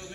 All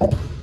you.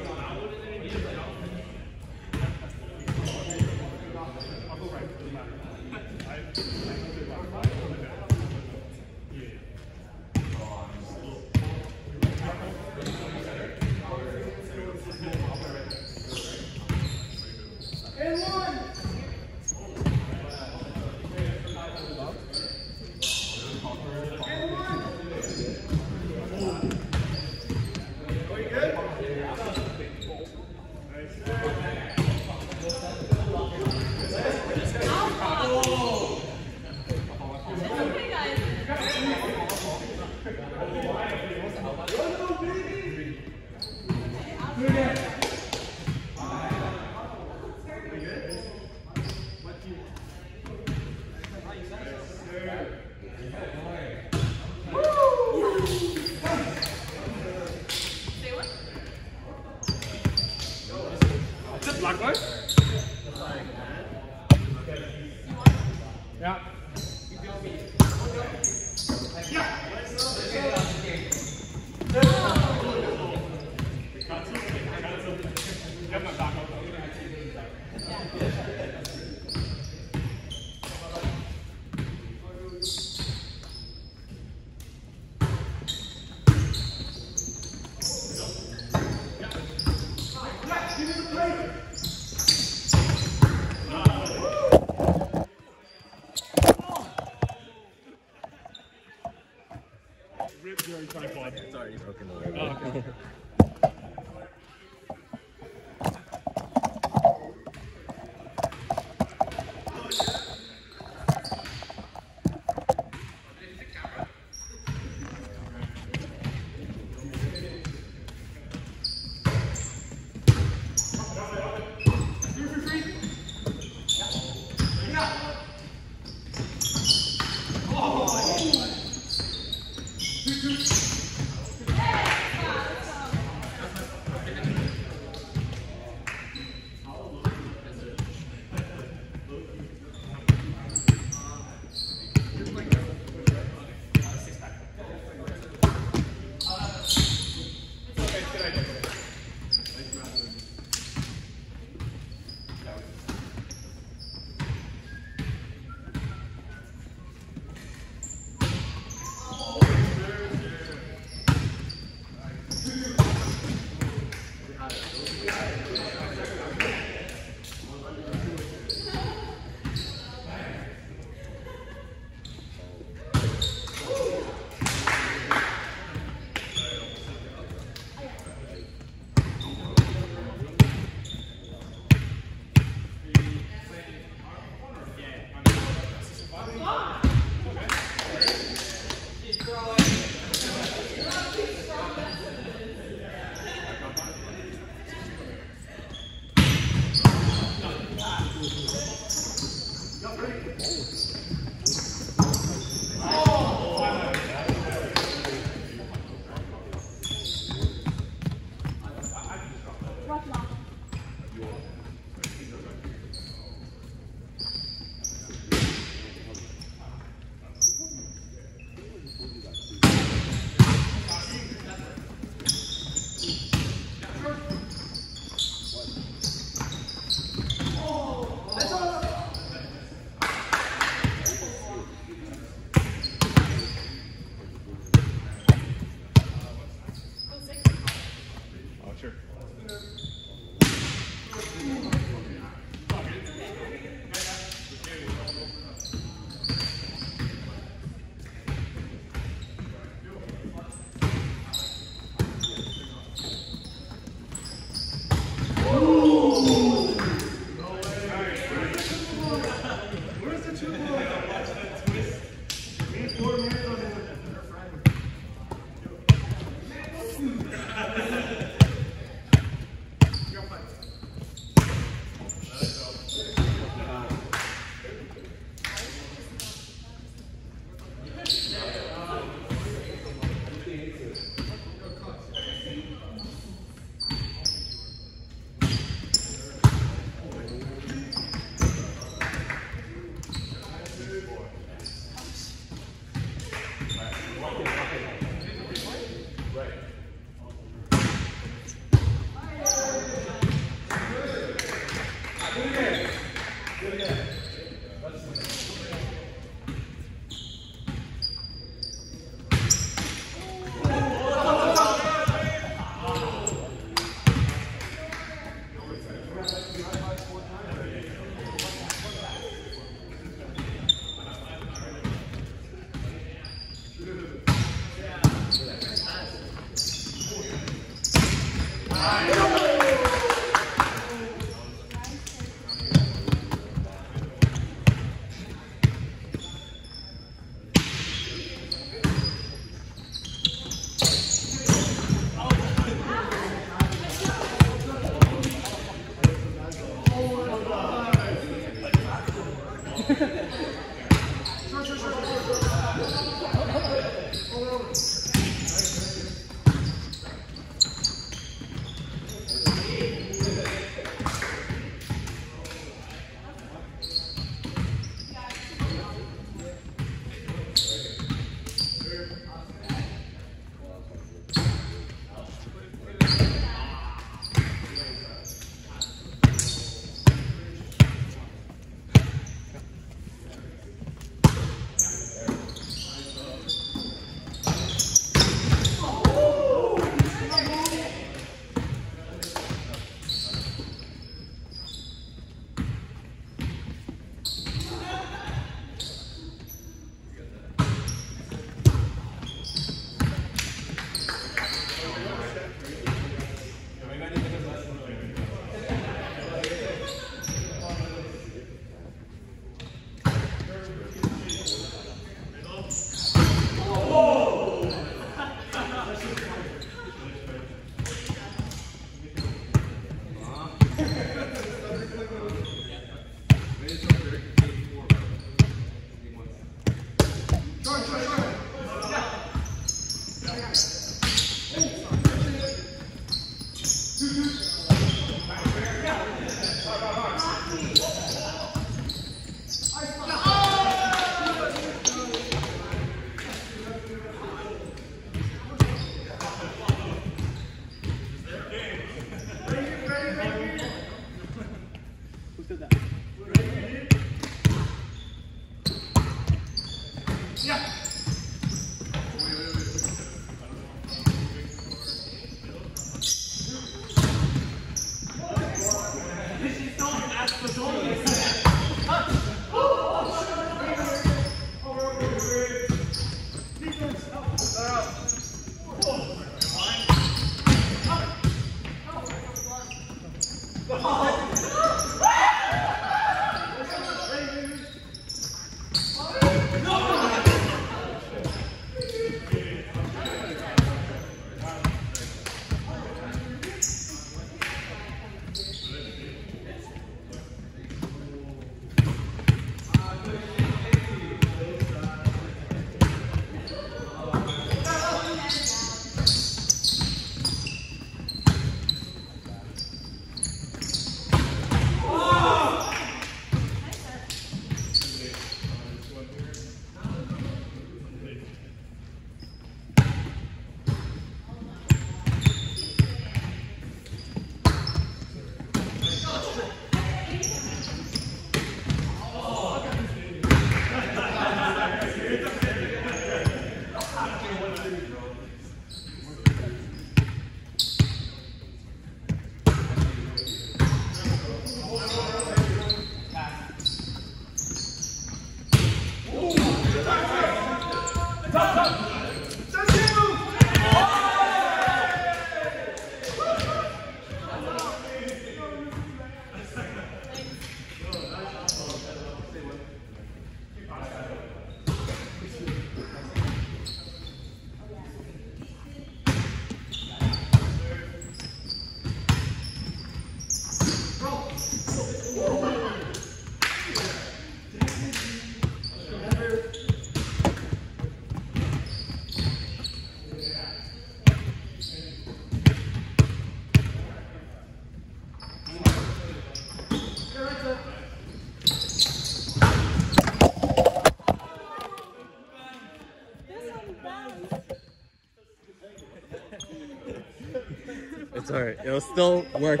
It's. It'll still work.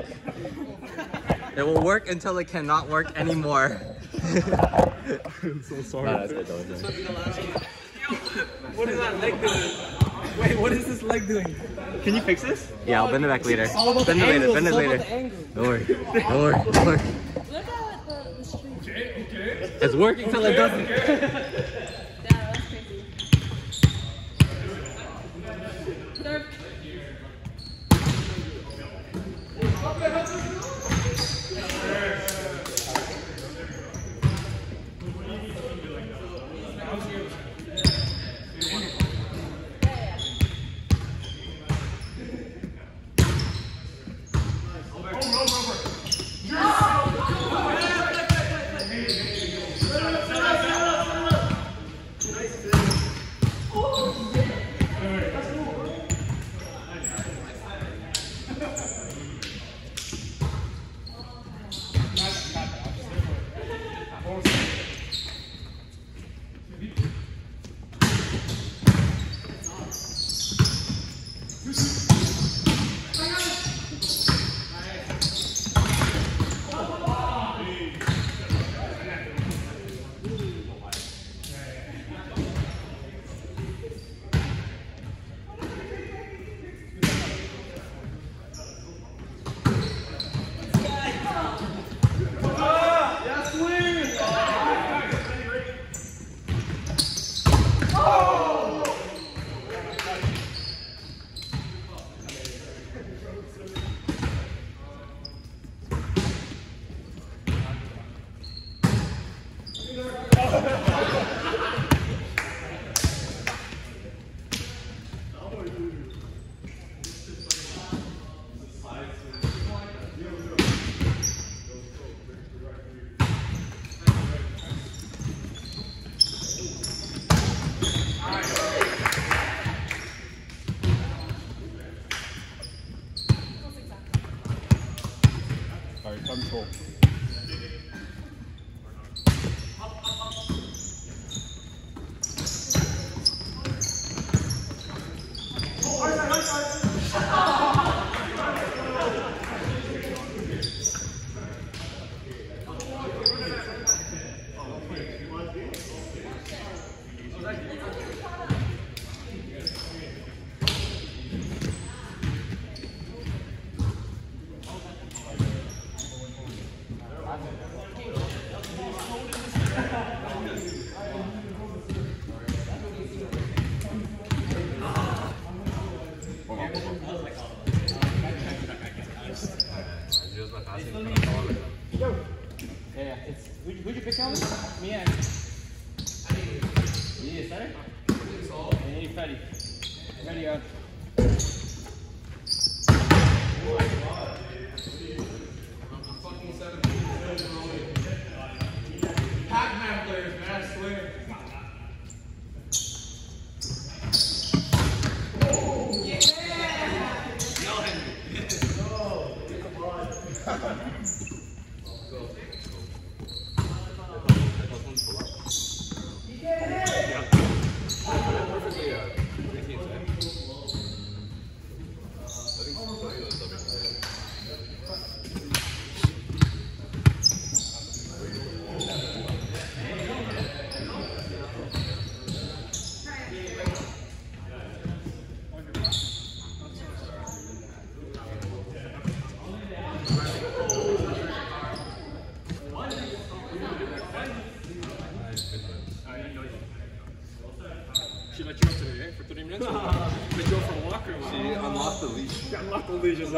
It will work until it cannot work anymore. I'm so sorry. Nah, that's good, though, it's good. What is that leg doing? Wait, what is this leg doing? Can you fix this? Yeah, I'll bend it back later. all about Bend the it later, bend it it's all about later. the. Don't worry. Don't worry. Don't worry. Look at the, the street. It's working till it doesn't.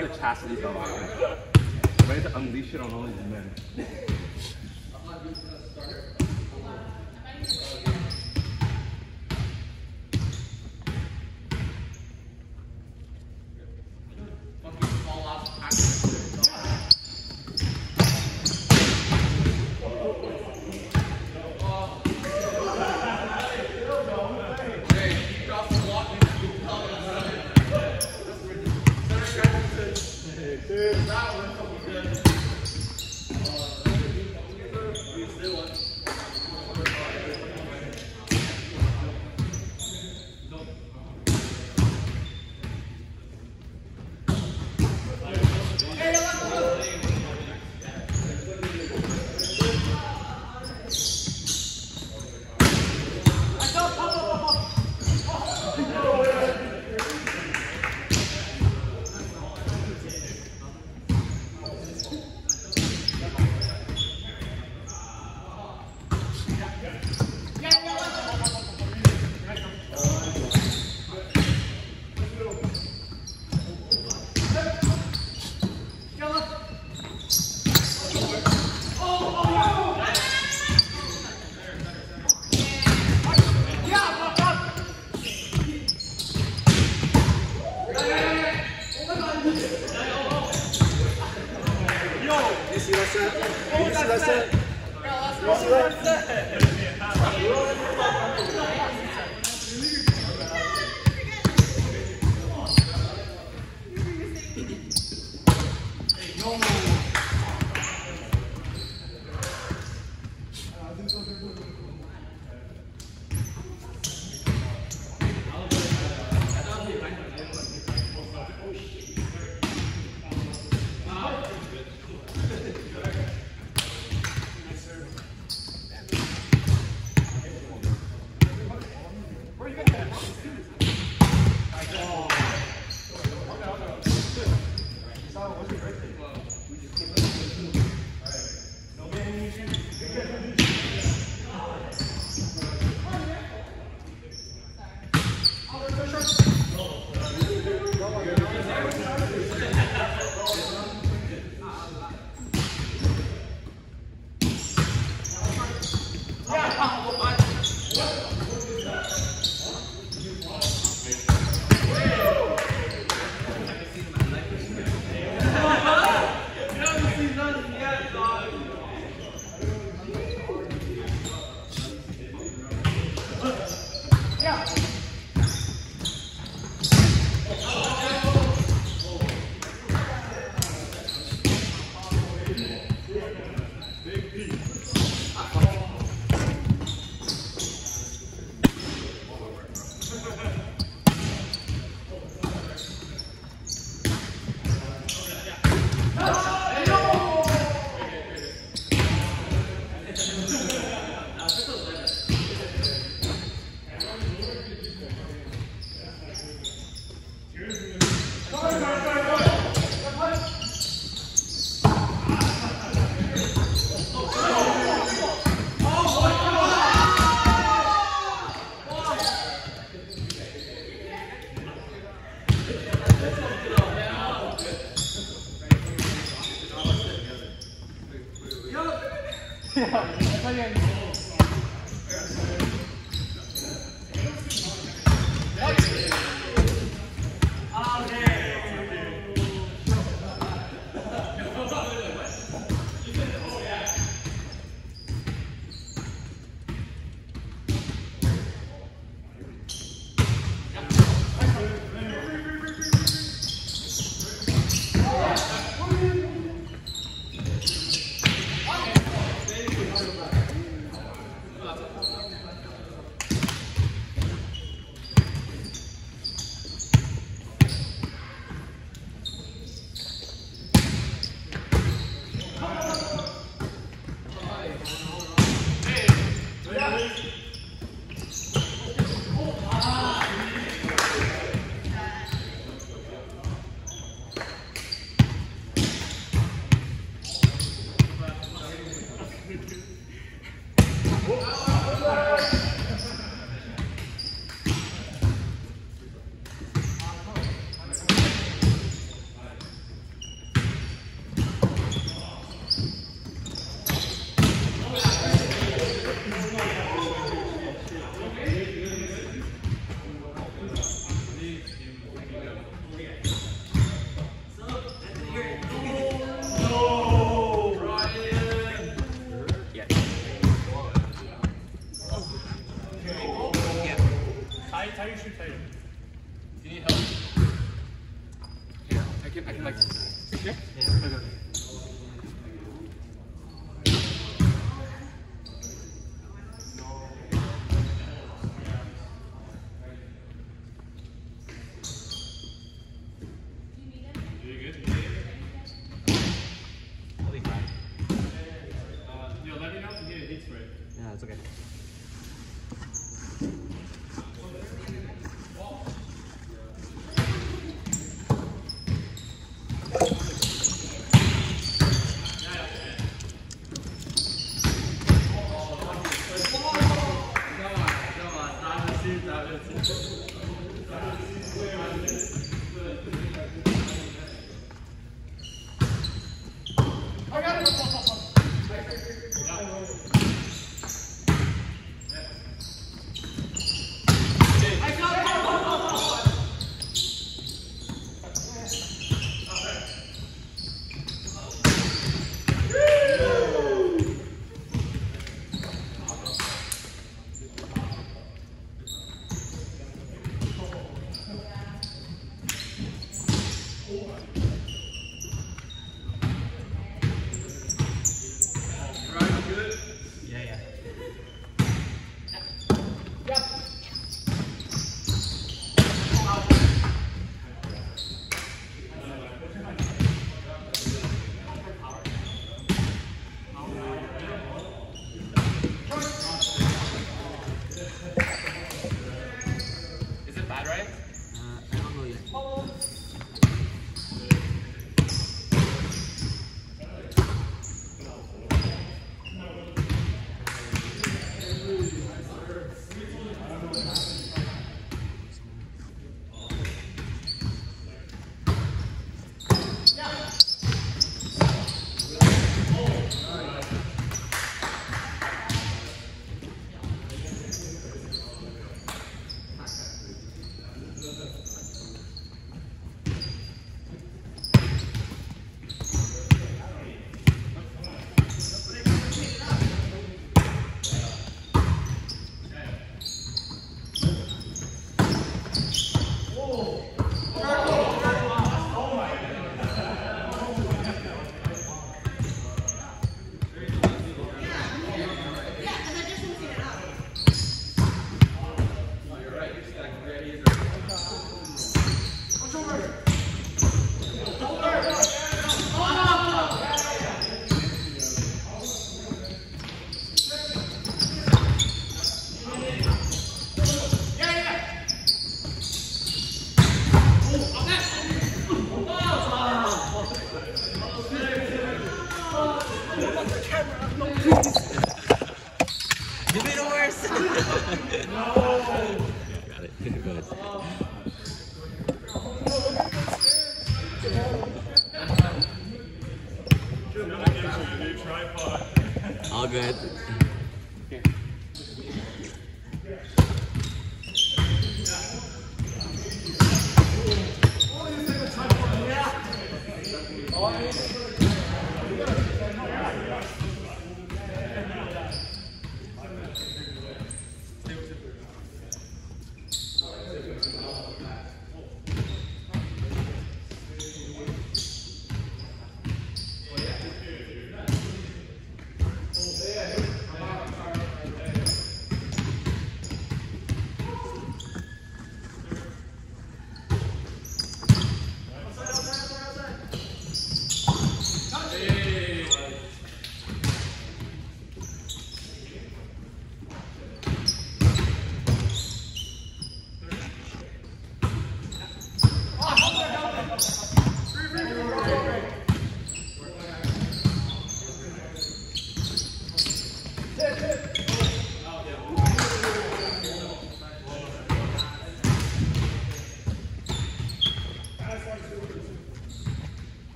love the chastity belt. Ready to unleash it on all these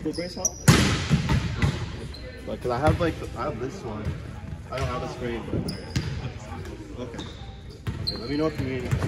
ankle brace help. Like, cause I have like, I have this one. I don't have a sprain, but. Okay. Okay, let me know if you need anything.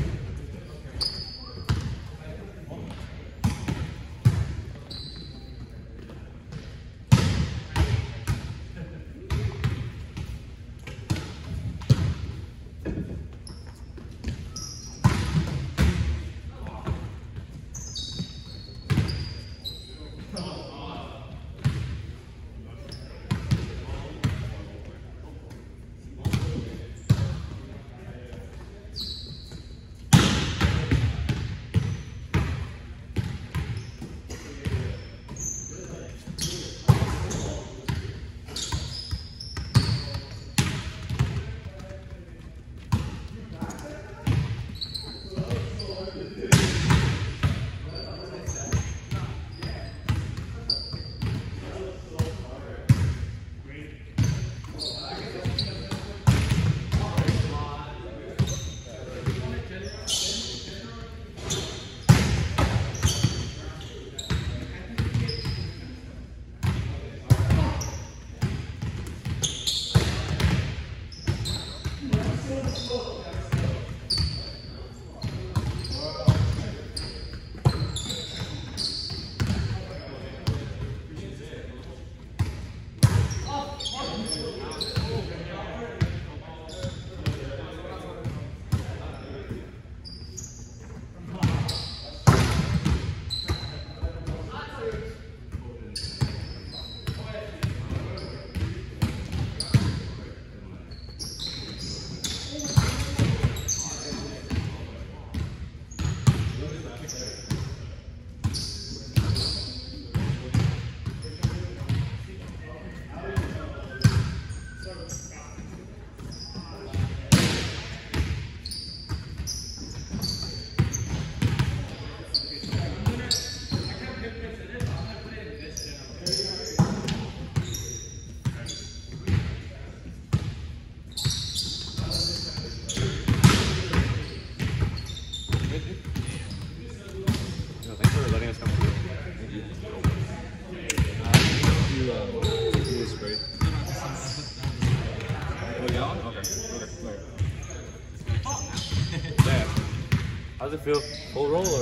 Feel? Full roll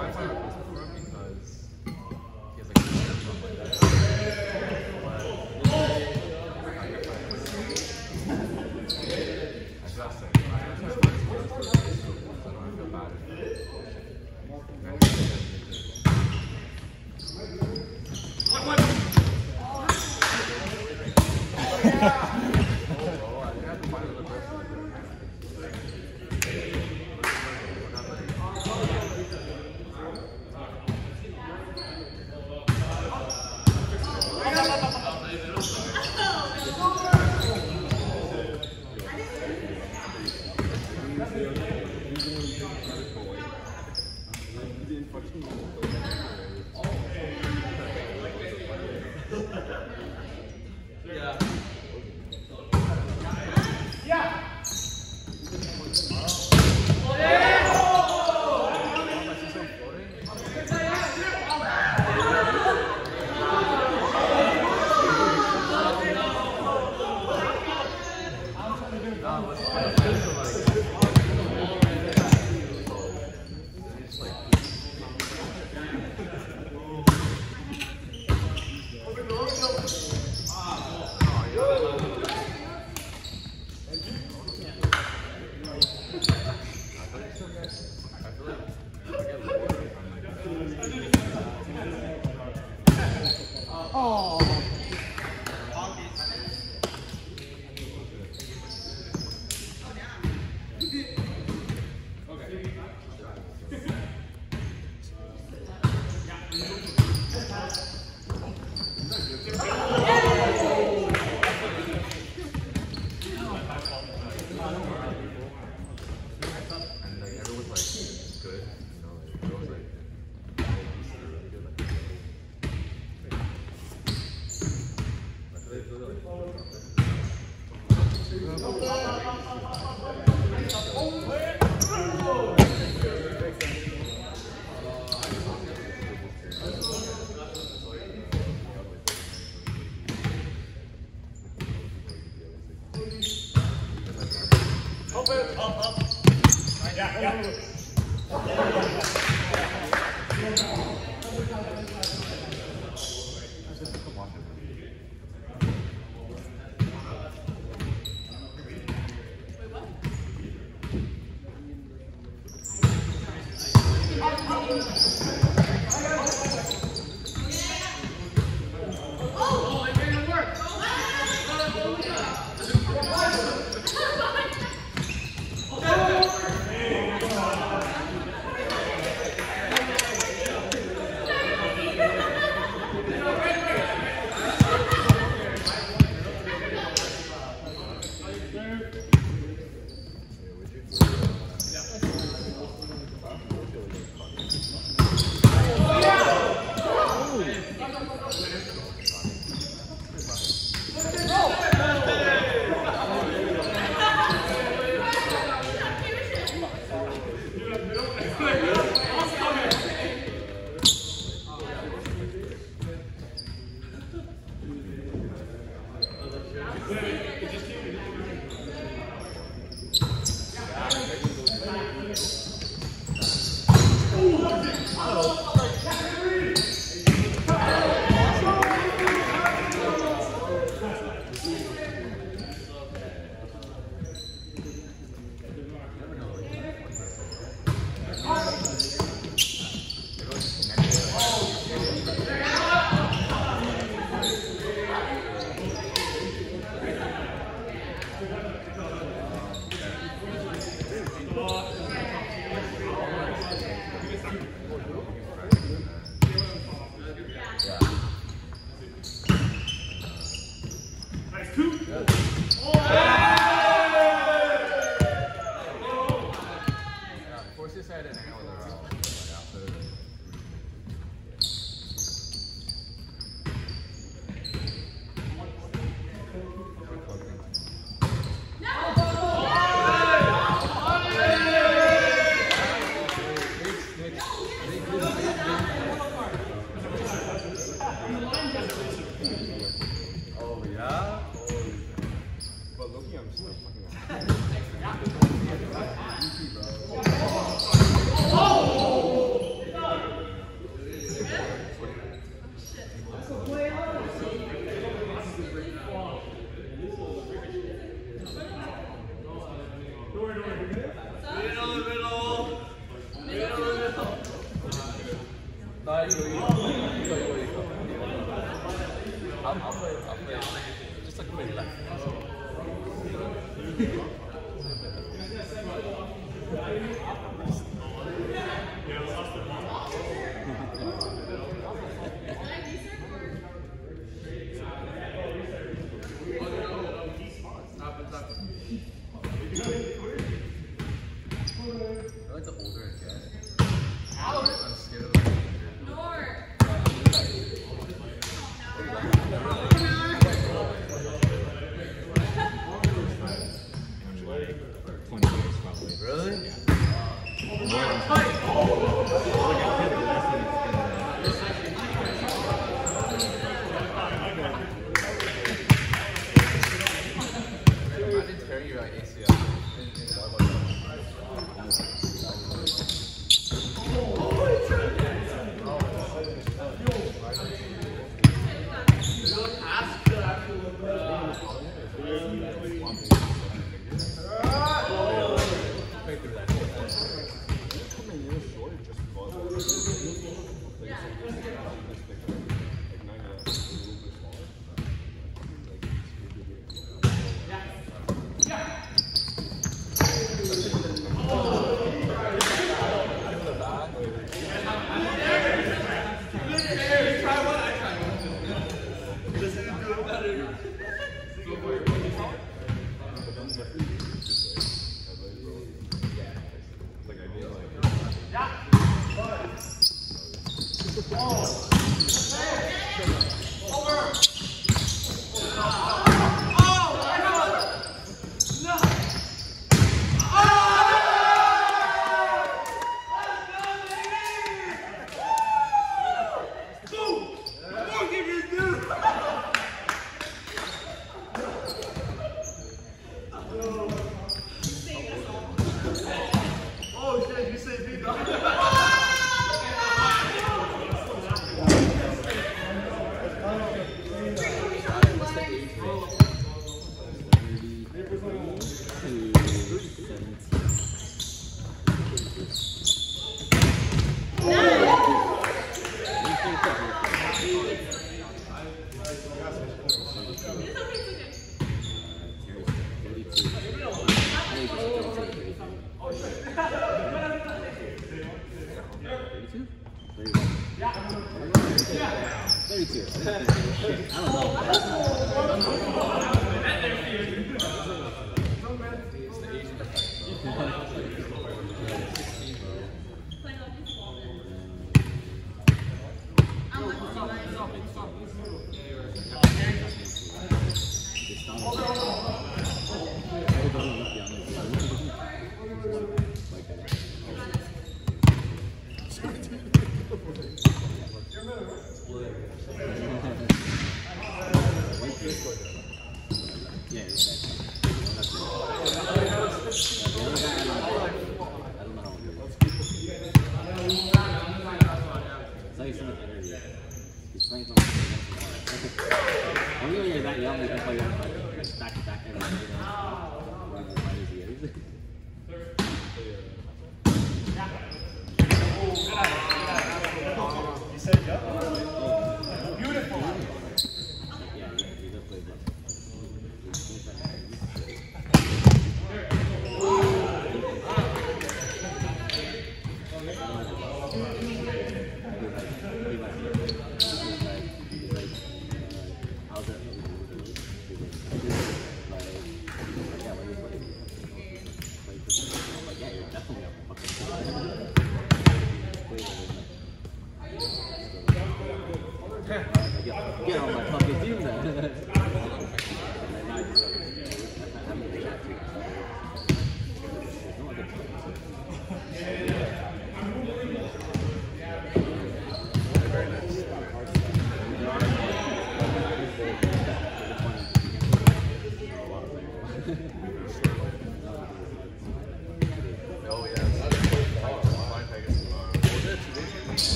Bye-bye.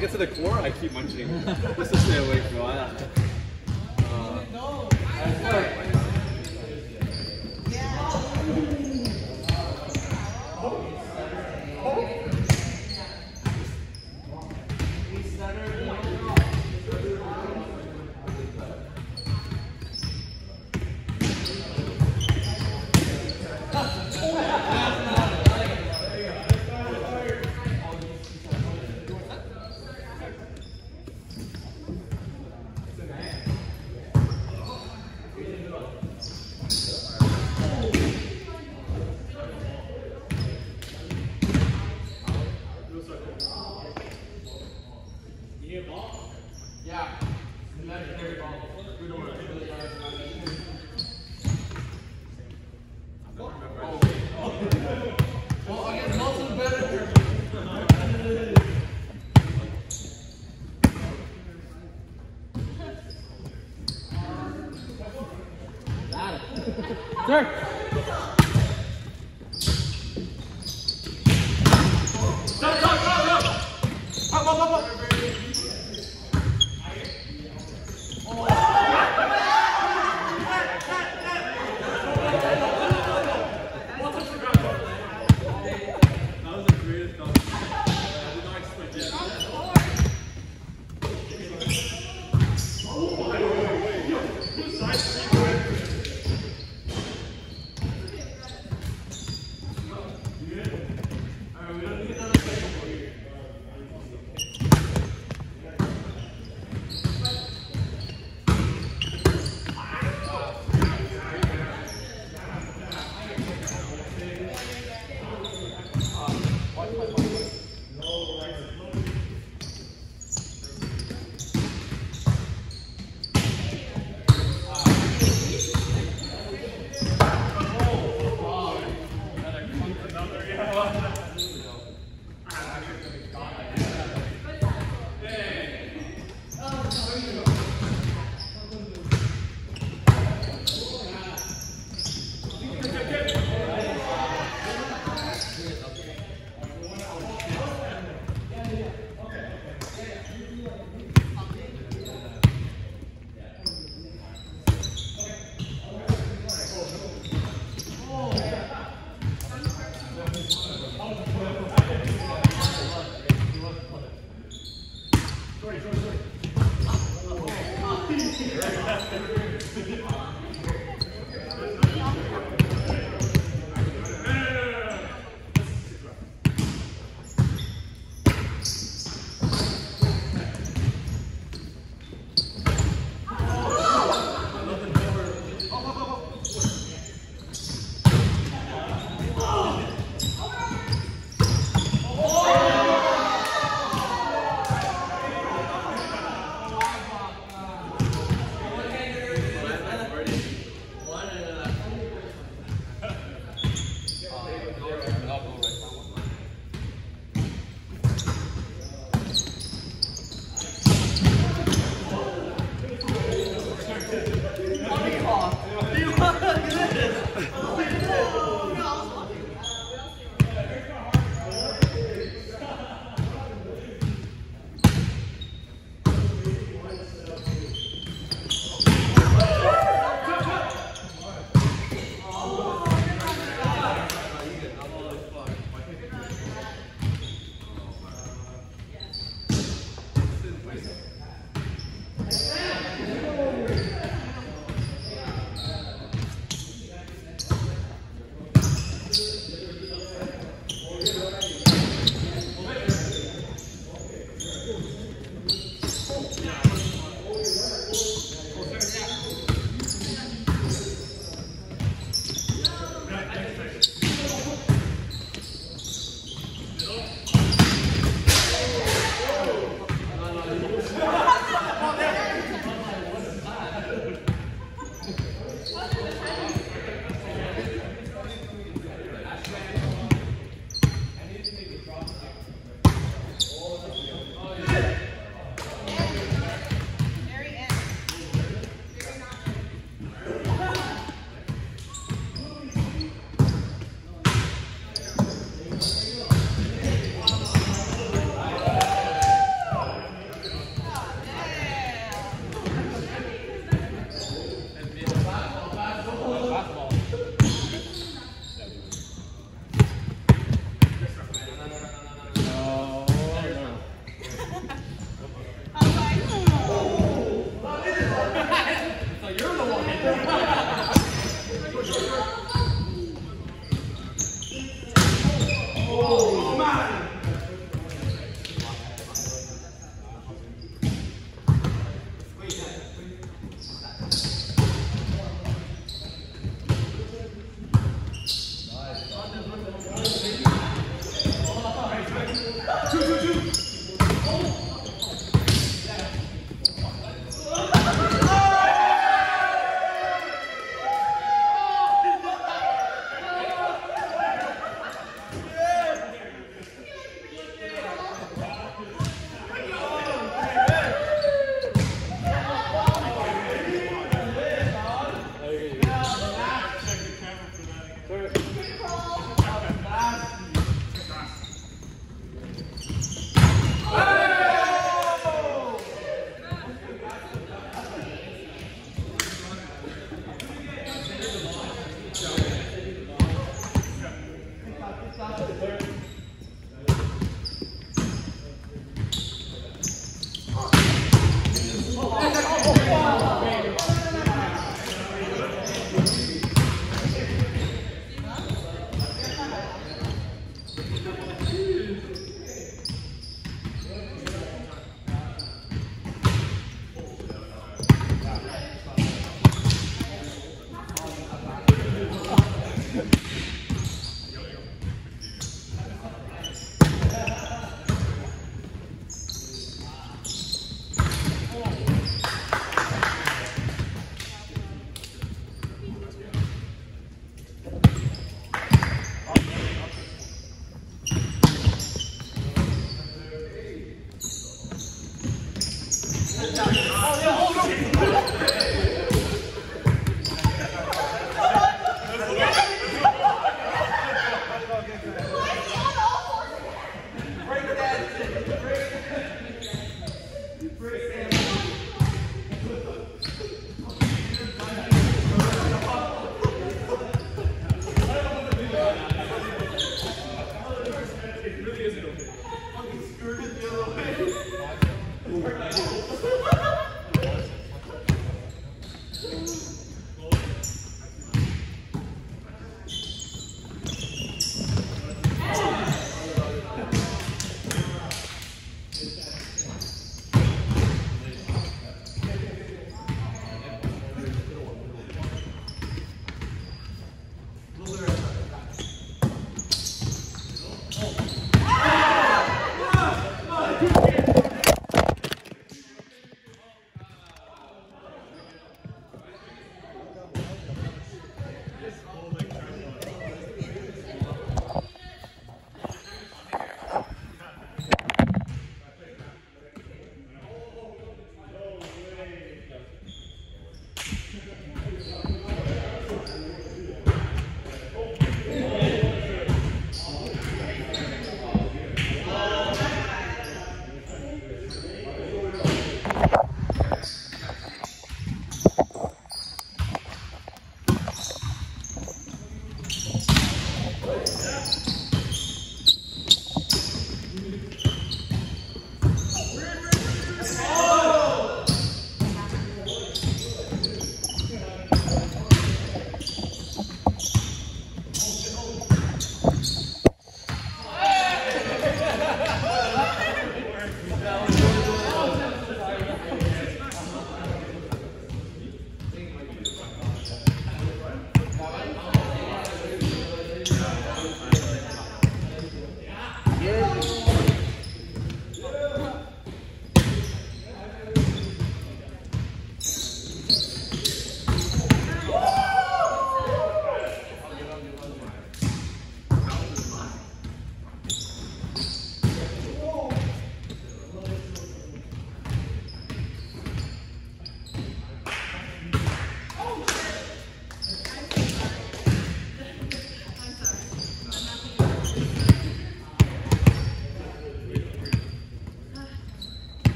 Get to the core, I keep munching just to stay awake.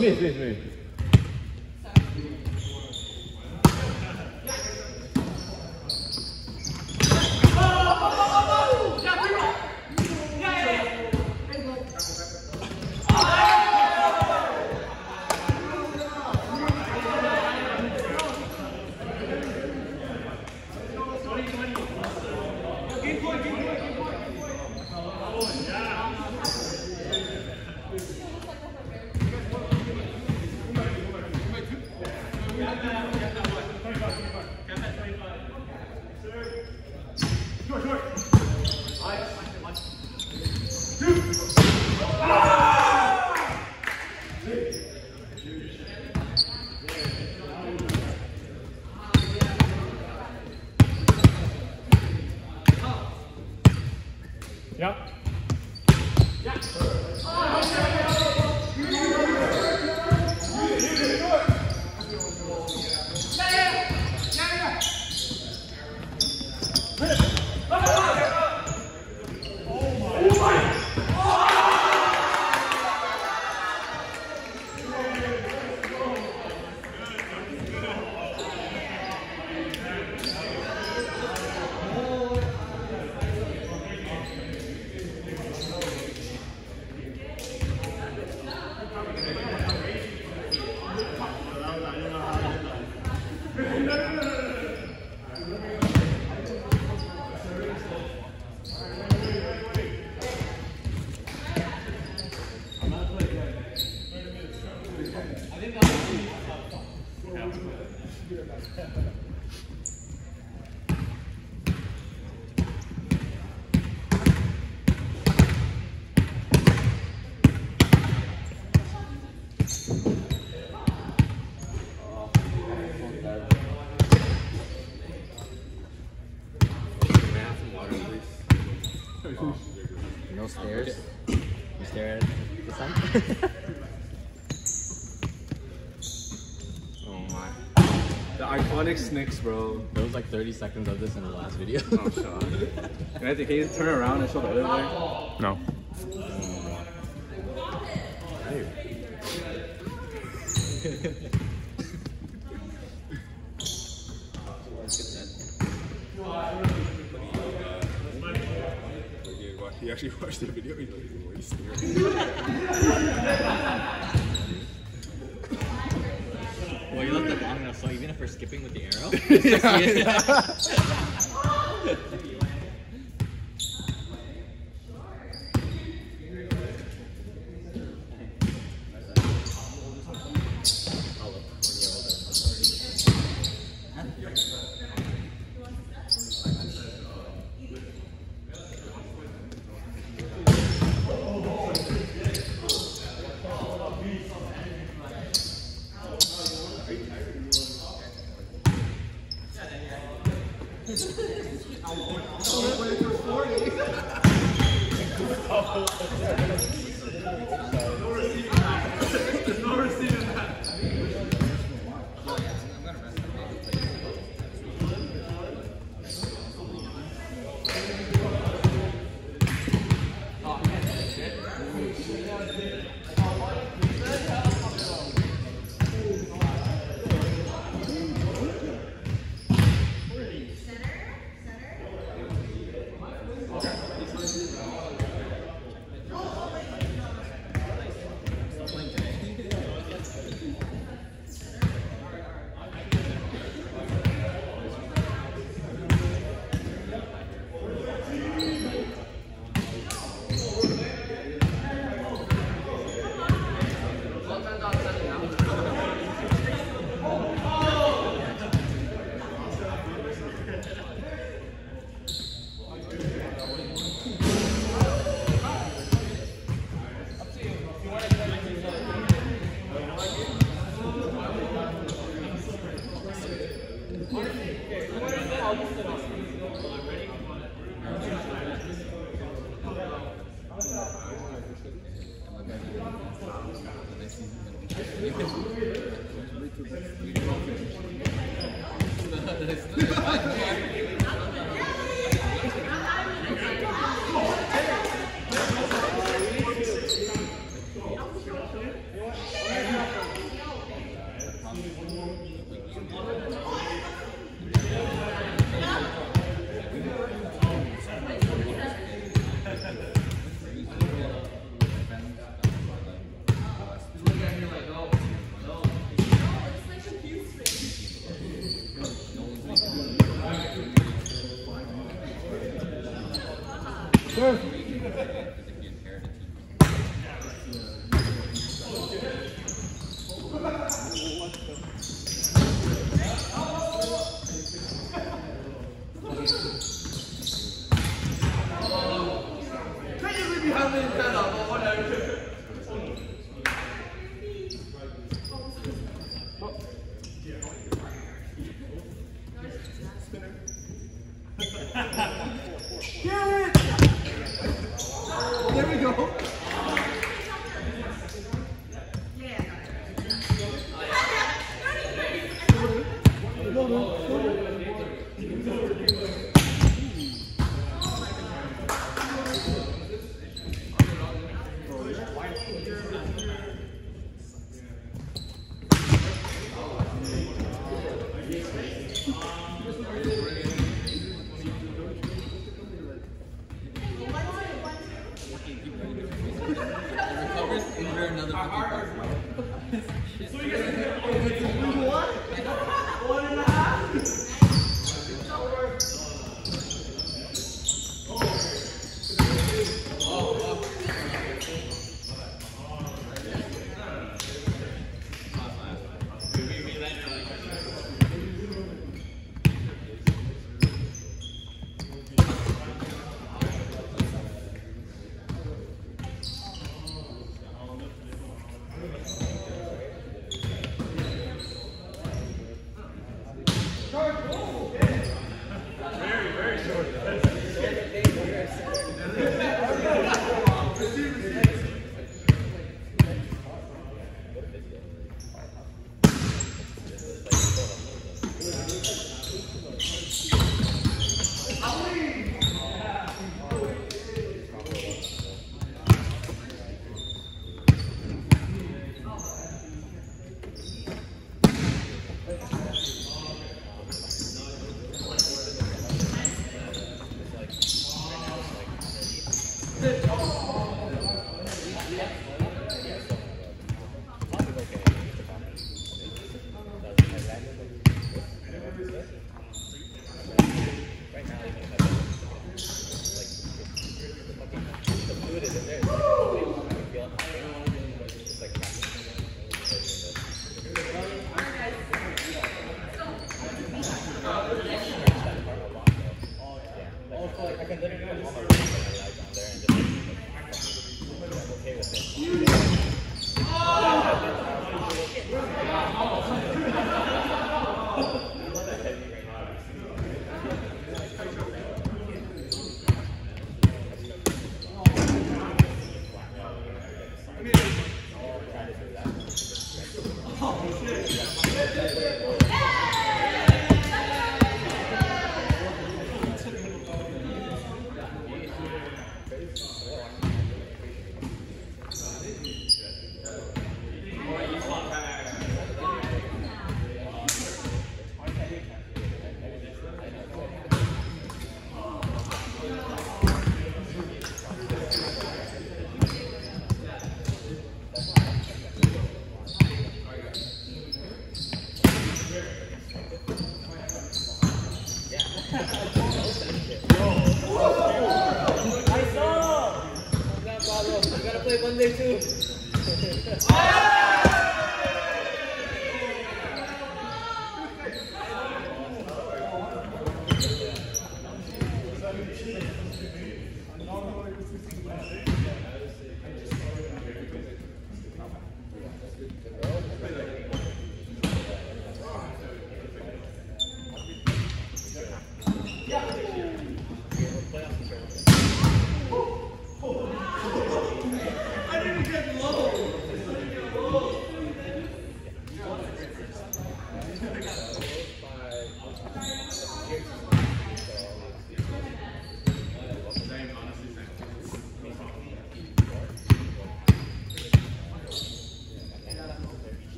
Dude? No, iconic Snicks, bro. There was like 30 seconds of this in the last video. Oh, shot. Can I can you turn around and show the other way? No. He actually watched the video. He's like, arrow, yeah.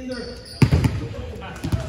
Either.